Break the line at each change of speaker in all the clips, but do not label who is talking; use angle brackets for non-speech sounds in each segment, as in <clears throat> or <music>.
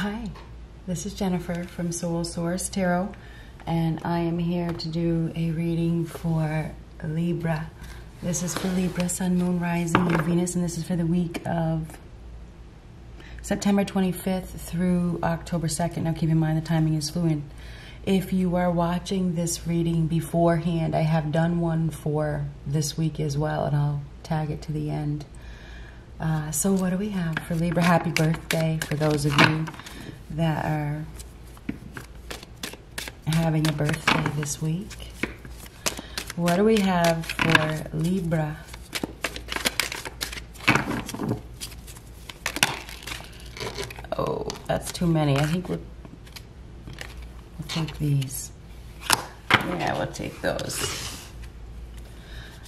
Hi, this is Jennifer from Soul Source Tarot, and I am here to do a reading for Libra. This is for Libra, Sun, Moon, Rising, and Venus, and this is for the week of September 25th through October 2nd. Now, keep in mind the timing is fluid. If you are watching this reading beforehand, I have done one for this week as well, and I'll tag it to the end. Uh, so what do we have for Libra? Happy birthday for those of you that are having a birthday this week. What do we have for Libra? Oh, that's too many. I think we'll, we'll take these. Yeah, we'll take those.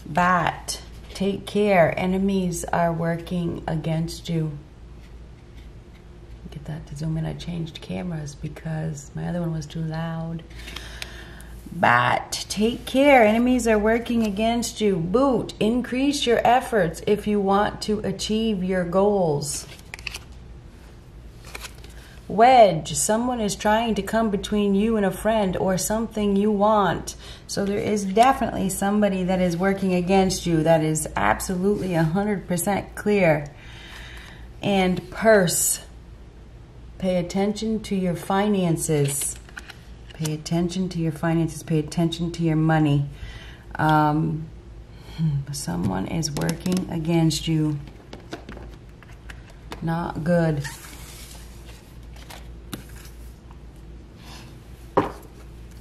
Bat. Take care. Enemies are working against you. Get that to zoom in. I changed cameras because my other one was too loud. Bat, take care. Enemies are working against you. Boot, increase your efforts if you want to achieve your goals. Wedge, someone is trying to come between you and a friend or something you want. So there is definitely somebody that is working against you. That is absolutely 100% clear. And purse, pay attention to your finances. Pay attention to your finances. Pay attention to your money. Um, <laughs> someone is working against you. Not good.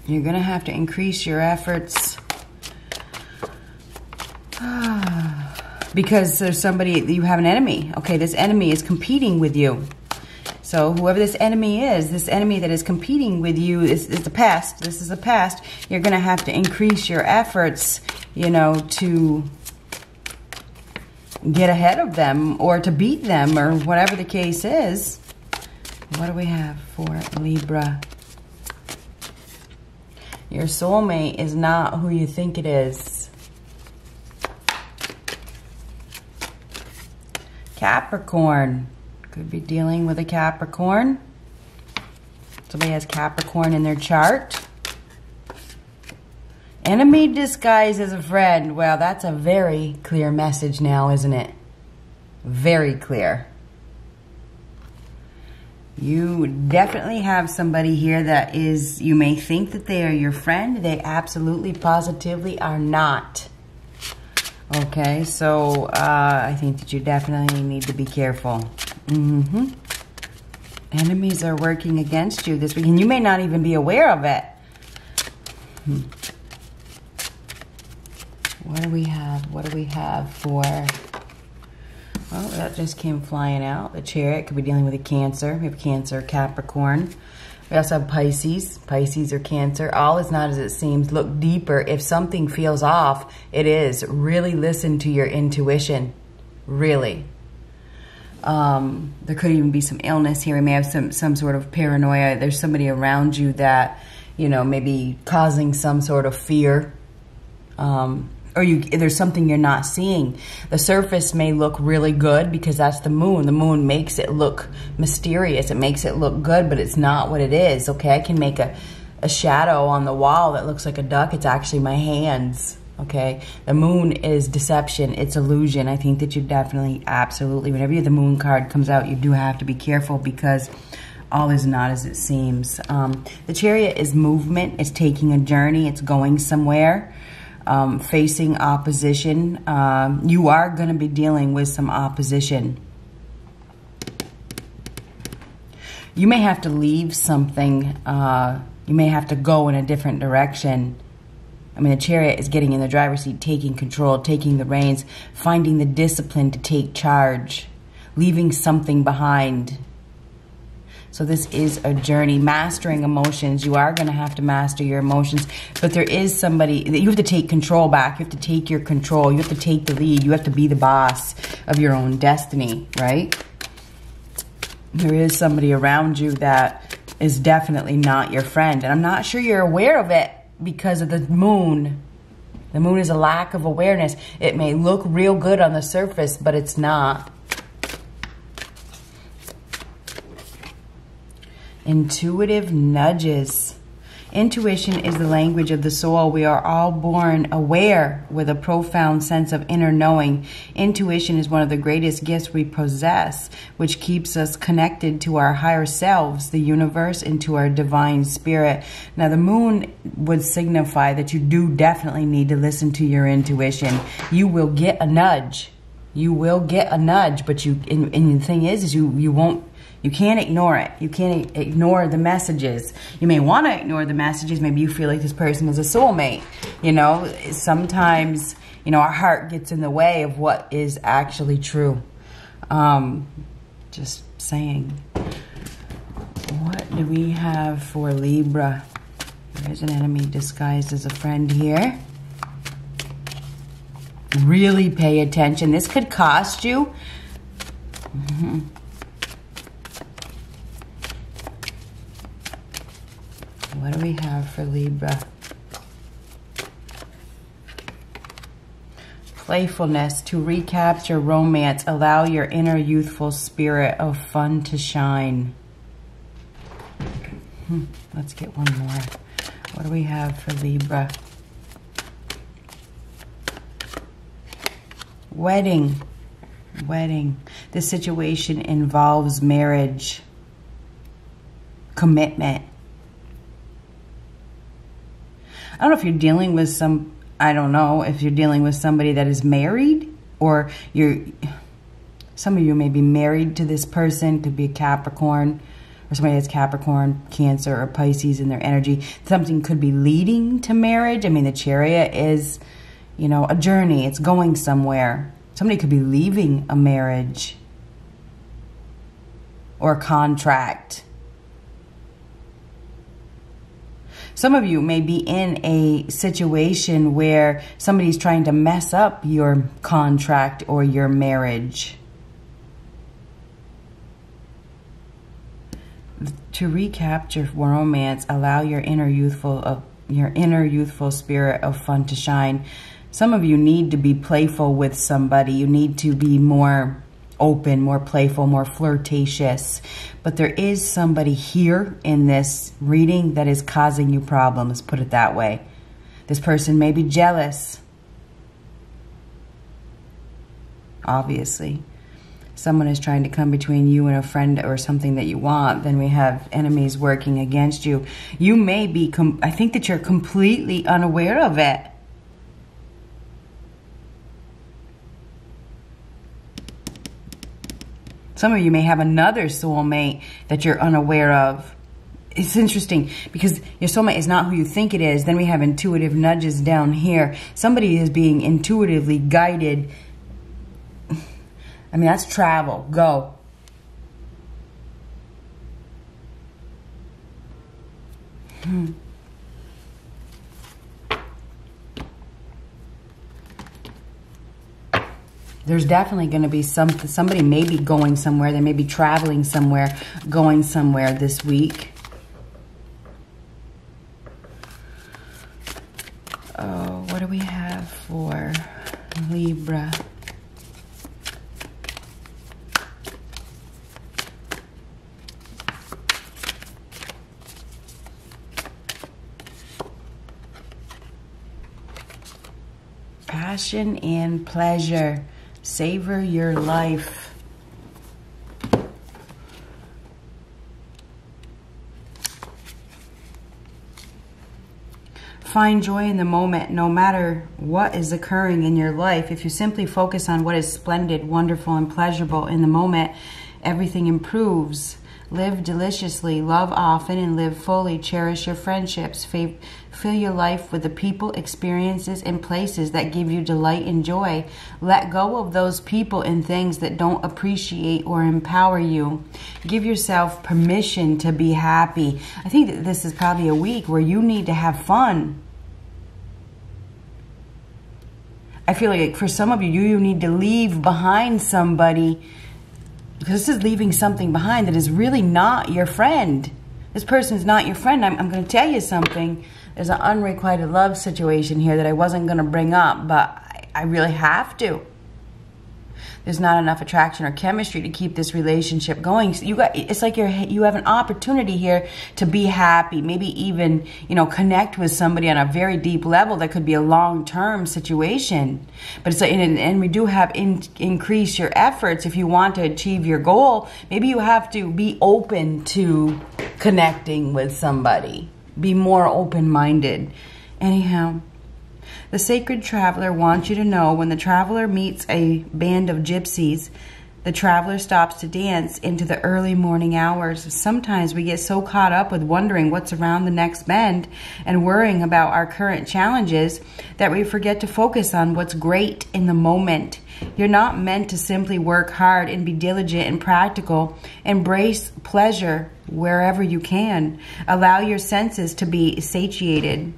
You're going to have to increase your efforts <sighs> because there's somebody, you have an enemy. Okay, this enemy is competing with you. So whoever this enemy is, this enemy that is competing with you is, is the past. This is the past. You're going to have to increase your efforts, you know, to get ahead of them or to beat them or whatever the case is. What do we have for Libra? Your soulmate is not who you think it is. Capricorn. Could be dealing with a Capricorn. Somebody has Capricorn in their chart. Enemy disguised as a friend. Well, that's a very clear message now, isn't it? Very clear. You definitely have somebody here that is, you may think that they are your friend. They absolutely, positively are not. Okay, so uh, I think that you definitely need to be careful. Mm-hmm. Enemies are working against you this week, and you may not even be aware of it. Hmm. What do we have? What do we have for... Well, that just came flying out. The chariot could be dealing with a Cancer. We have Cancer, Capricorn. We also have Pisces. Pisces or Cancer. All is not as it seems. Look deeper. If something feels off, it is. Really listen to your intuition. Really. Um, there could even be some illness here. We may have some, some sort of paranoia. There's somebody around you that, you know, maybe causing some sort of fear. Um, or you there's something you're not seeing. The surface may look really good because that's the moon. The moon makes it look mysterious. It makes it look good, but it's not what it is. Okay, I can make a, a shadow on the wall that looks like a duck. It's actually my hands. Okay, the moon is deception. It's illusion. I think that you definitely, absolutely, whenever the moon card comes out, you do have to be careful because all is not as it seems. Um, the chariot is movement. It's taking a journey. It's going somewhere um, facing opposition. Um, you are going to be dealing with some opposition. You may have to leave something. Uh, you may have to go in a different direction. I mean, the chariot is getting in the driver's seat, taking control, taking the reins, finding the discipline to take charge, leaving something behind. So this is a journey, mastering emotions. You are going to have to master your emotions, but there is somebody that you have to take control back. You have to take your control. You have to take the lead. You have to be the boss of your own destiny, right? There is somebody around you that is definitely not your friend. And I'm not sure you're aware of it because of the moon. The moon is a lack of awareness. It may look real good on the surface, but it's not. Intuitive nudges. Intuition is the language of the soul. We are all born aware with a profound sense of inner knowing. Intuition is one of the greatest gifts we possess, which keeps us connected to our higher selves, the universe, and to our divine spirit. Now, the moon would signify that you do definitely need to listen to your intuition. You will get a nudge. You will get a nudge, but you, and, and the thing is, is you, you won't you can't ignore it. You can't ignore the messages. You may want to ignore the messages. Maybe you feel like this person is a soulmate. You know, sometimes, you know, our heart gets in the way of what is actually true. Um, just saying. What do we have for Libra? There's an enemy disguised as a friend here. Really pay attention. This could cost you. Mm -hmm. What do we have for Libra? Playfulness to recapture romance. Allow your inner youthful spirit of fun to shine. Hmm, let's get one more. What do we have for Libra? Wedding. Wedding. This situation involves marriage, commitment I don't know if you're dealing with some, I don't know, if you're dealing with somebody that is married or you're, some of you may be married to this person, could be a Capricorn or somebody that's Capricorn, Cancer, or Pisces in their energy. Something could be leading to marriage. I mean, the chariot is, you know, a journey. It's going somewhere. Somebody could be leaving a marriage or a contract Some of you may be in a situation where somebody's trying to mess up your contract or your marriage. To recapture romance, allow your inner youthful of your inner youthful spirit of fun to shine. Some of you need to be playful with somebody. You need to be more open, more playful, more flirtatious. But there is somebody here in this reading that is causing you problems, put it that way. This person may be jealous. Obviously. Someone is trying to come between you and a friend or something that you want. Then we have enemies working against you. You may be, I think that you're completely unaware of it. Some of you may have another soulmate that you're unaware of. It's interesting because your soulmate is not who you think it is. Then we have intuitive nudges down here. Somebody is being intuitively guided. I mean, that's travel. Go. Hmm. There's definitely going to be some somebody may be going somewhere. They may be traveling somewhere, going somewhere this week. Oh, what do we have for Libra? Passion and pleasure. Savor your life. Find joy in the moment no matter what is occurring in your life. If you simply focus on what is splendid, wonderful, and pleasurable in the moment, everything improves. Live deliciously, love often, and live fully. Cherish your friendships. Fill your life with the people, experiences, and places that give you delight and joy. Let go of those people and things that don't appreciate or empower you. Give yourself permission to be happy. I think that this is probably a week where you need to have fun. I feel like for some of you, you need to leave behind somebody because this is leaving something behind that is really not your friend. This person is not your friend. I'm, I'm going to tell you something. There's an unrequited love situation here that I wasn't going to bring up, but I, I really have to. There's not enough attraction or chemistry to keep this relationship going. So you got it's like you're you have an opportunity here to be happy, maybe even, you know, connect with somebody on a very deep level that could be a long-term situation. But it's like, and, and we do have in, increase your efforts if you want to achieve your goal. Maybe you have to be open to connecting with somebody. Be more open-minded. Anyhow, the sacred traveler wants you to know when the traveler meets a band of gypsies, the traveler stops to dance into the early morning hours. Sometimes we get so caught up with wondering what's around the next bend and worrying about our current challenges that we forget to focus on what's great in the moment. You're not meant to simply work hard and be diligent and practical. Embrace pleasure wherever you can. Allow your senses to be satiated.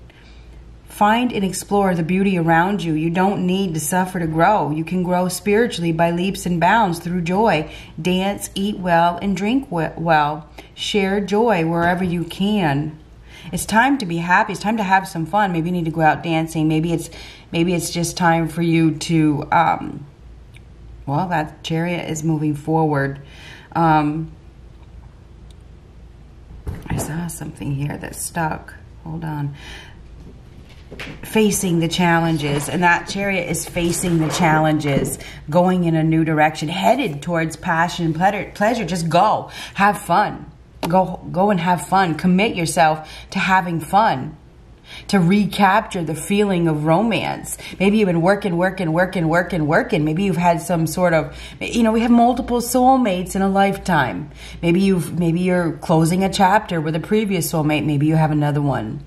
Find and explore the beauty around you. You don't need to suffer to grow. You can grow spiritually by leaps and bounds through joy. Dance, eat well, and drink well. Share joy wherever you can. It's time to be happy. It's time to have some fun. Maybe you need to go out dancing. Maybe it's maybe it's just time for you to um, well, that chariot is moving forward. Um, I saw something here that stuck. Hold on facing the challenges and that chariot is facing the challenges going in a new direction headed towards passion and pleasure just go have fun go go and have fun commit yourself to having fun to recapture the feeling of romance. Maybe you've been working, working, working, working, working. Maybe you've had some sort of, you know, we have multiple soulmates in a lifetime. Maybe you've, maybe you're closing a chapter with a previous soulmate. Maybe you have another one.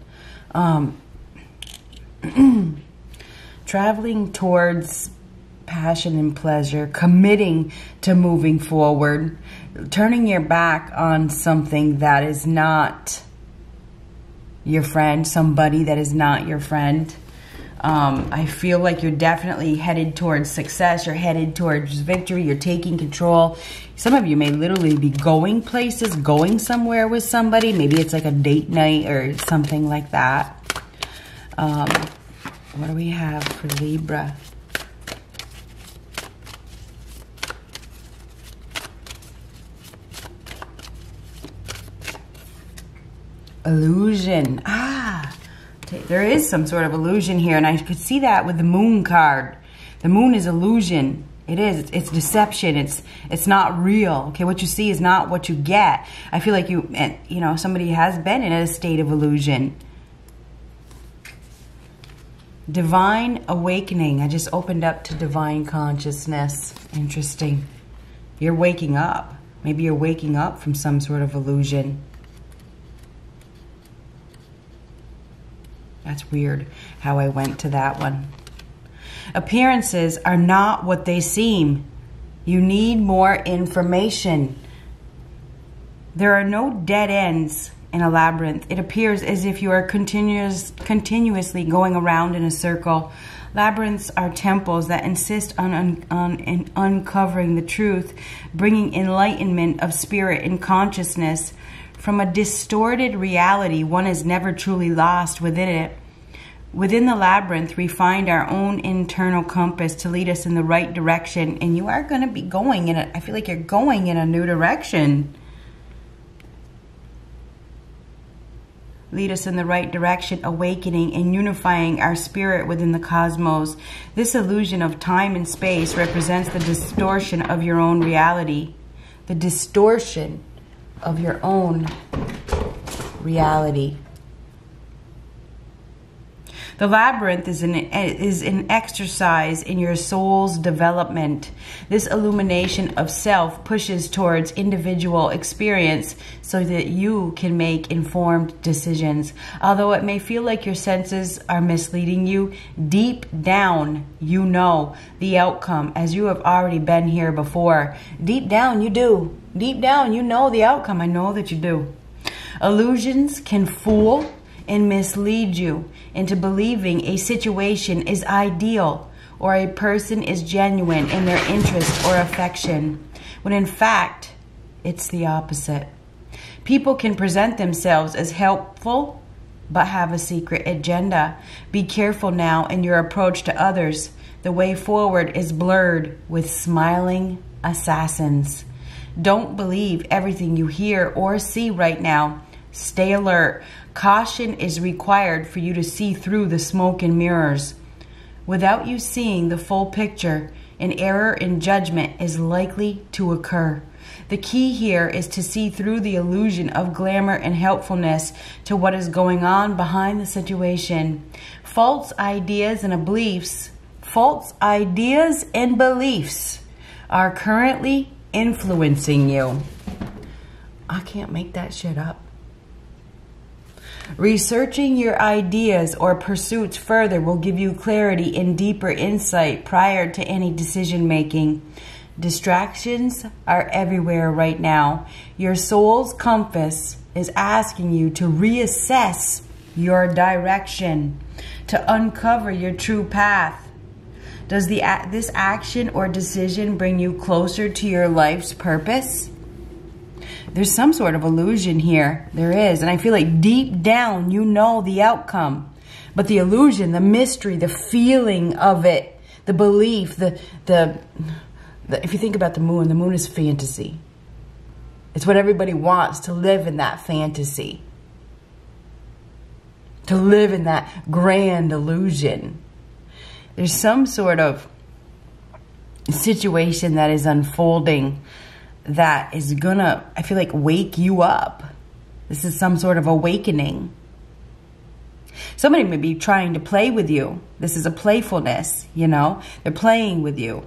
Um, <clears throat> traveling towards passion and pleasure, committing to moving forward, turning your back on something that is not your friend, somebody that is not your friend. Um, I feel like you're definitely headed towards success. You're headed towards victory. You're taking control. Some of you may literally be going places, going somewhere with somebody. Maybe it's like a date night or something like that. Um, what do we have for Libra? illusion. Ah, there is some sort of illusion here, and I could see that with the moon card. The moon is illusion. It is. It's, it's, deception. It's it's not real. Okay, what you see is not what you get. I feel like you, and you know, somebody has been in a state of illusion. Divine awakening. I just opened up to divine consciousness. Interesting. You're waking up. Maybe you're waking up from some sort of illusion. That's weird how I went to that one. Appearances are not what they seem. You need more information. There are no dead ends in a labyrinth. It appears as if you are continuous, continuously going around in a circle. Labyrinths are temples that insist on, on, on uncovering the truth, bringing enlightenment of spirit and consciousness from a distorted reality one is never truly lost within it. Within the labyrinth, we find our own internal compass to lead us in the right direction. And you are going to be going in I feel like you're going in a new direction. Lead us in the right direction, awakening and unifying our spirit within the cosmos. This illusion of time and space represents the distortion of your own reality. The distortion of your own reality. The labyrinth is an, is an exercise in your soul's development. This illumination of self pushes towards individual experience so that you can make informed decisions. Although it may feel like your senses are misleading you, deep down you know the outcome as you have already been here before. Deep down you do. Deep down you know the outcome. I know that you do. Illusions can fool and mislead you into believing a situation is ideal or a person is genuine in their interest or affection, when in fact, it's the opposite. People can present themselves as helpful but have a secret agenda. Be careful now in your approach to others. The way forward is blurred with smiling assassins. Don't believe everything you hear or see right now. Stay alert. Caution is required for you to see through the smoke and mirrors. Without you seeing the full picture, an error in judgment is likely to occur. The key here is to see through the illusion of glamour and helpfulness to what is going on behind the situation. False ideas and beliefs, false ideas and beliefs are currently influencing you. I can't make that shit up. Researching your ideas or pursuits further will give you clarity and deeper insight prior to any decision making. Distractions are everywhere right now. Your soul's compass is asking you to reassess your direction, to uncover your true path. Does the this action or decision bring you closer to your life's purpose? There's some sort of illusion here. There is. And I feel like deep down, you know the outcome. But the illusion, the mystery, the feeling of it, the belief, the, the, the, if you think about the moon, the moon is fantasy. It's what everybody wants to live in that fantasy. To live in that grand illusion. There's some sort of situation that is unfolding that is gonna, I feel like, wake you up. This is some sort of awakening. Somebody may be trying to play with you. This is a playfulness, you know? They're playing with you.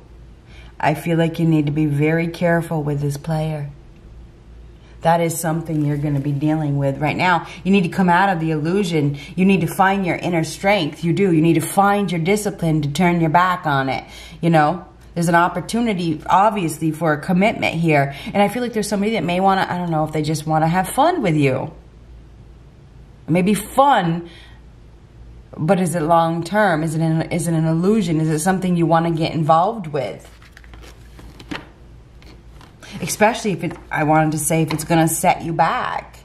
I feel like you need to be very careful with this player. That is something you're going to be dealing with right now. You need to come out of the illusion. You need to find your inner strength. You do. You need to find your discipline to turn your back on it, you know? There's an opportunity, obviously, for a commitment here. And I feel like there's somebody that may want to, I don't know, if they just want to have fun with you. Maybe fun, but is it long term? Is it an, is it an illusion? Is it something you want to get involved with? Especially if it, I wanted to say, if it's going to set you back.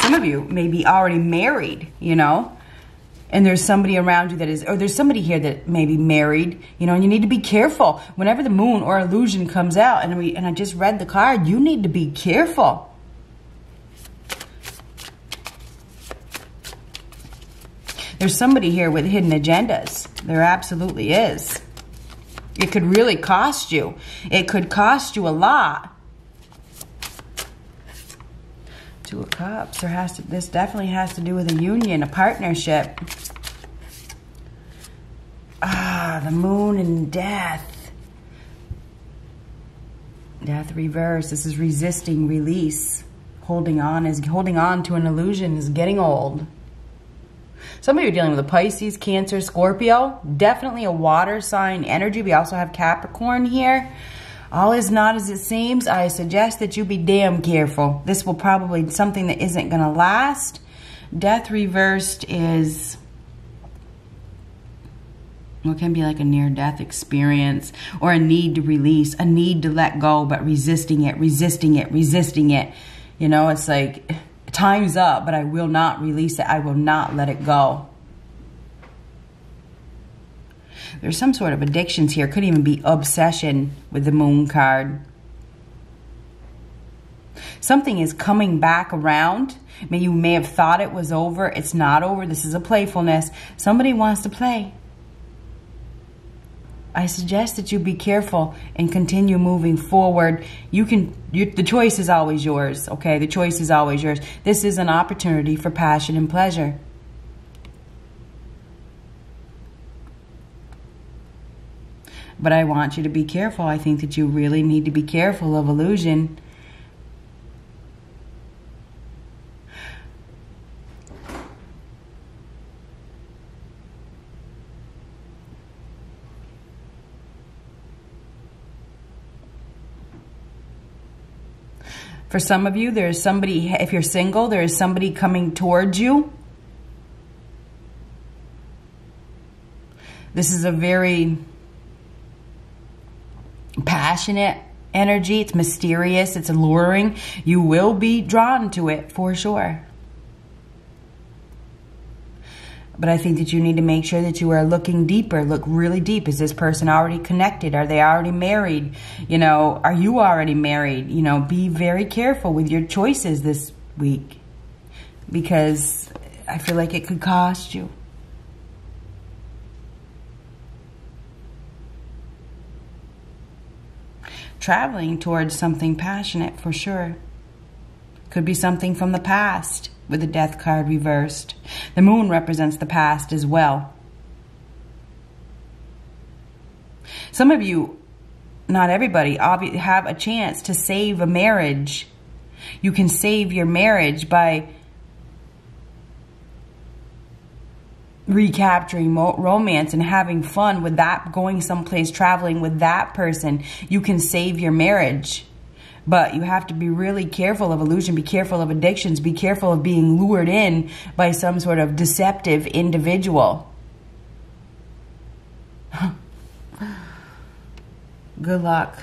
Some of you may be already married, you know? And there's somebody around you that is, or there's somebody here that may be married, you know, and you need to be careful. Whenever the moon or illusion comes out, and we and I just read the card, you need to be careful. There's somebody here with hidden agendas. There absolutely is. It could really cost you. It could cost you a lot. Two of Cups. There has to. This definitely has to do with a union, a partnership. Ah, the moon and death. Death reverse. This is resisting release. Holding on is holding on to an illusion is getting old. Some of you are dealing with a Pisces, Cancer, Scorpio. Definitely a water sign energy. We also have Capricorn here. All is not as it seems. I suggest that you be damn careful. This will probably something that isn't going to last. Death reversed is what can be like a near death experience or a need to release, a need to let go, but resisting it, resisting it, resisting it. You know, it's like time's up, but I will not release it. I will not let it go. There's some sort of addictions here. Could even be obsession with the moon card. Something is coming back around. May you may have thought it was over. It's not over. This is a playfulness. Somebody wants to play. I suggest that you be careful and continue moving forward. You can, you, the choice is always yours, okay? The choice is always yours. This is an opportunity for passion and pleasure. But I want you to be careful. I think that you really need to be careful of illusion. For some of you, there is somebody, if you're single, there is somebody coming towards you. This is a very passionate energy. It's mysterious. It's alluring. You will be drawn to it for sure. But I think that you need to make sure that you are looking deeper, look really deep. Is this person already connected? Are they already married? You know, are you already married? You know, be very careful with your choices this week because I feel like it could cost you. Traveling towards something passionate for sure. Could be something from the past with the death card reversed. The moon represents the past as well. Some of you, not everybody, have a chance to save a marriage. You can save your marriage by recapturing romance and having fun with that, going someplace, traveling with that person. You can save your marriage. But you have to be really careful of illusion, be careful of addictions, be careful of being lured in by some sort of deceptive individual. Good luck.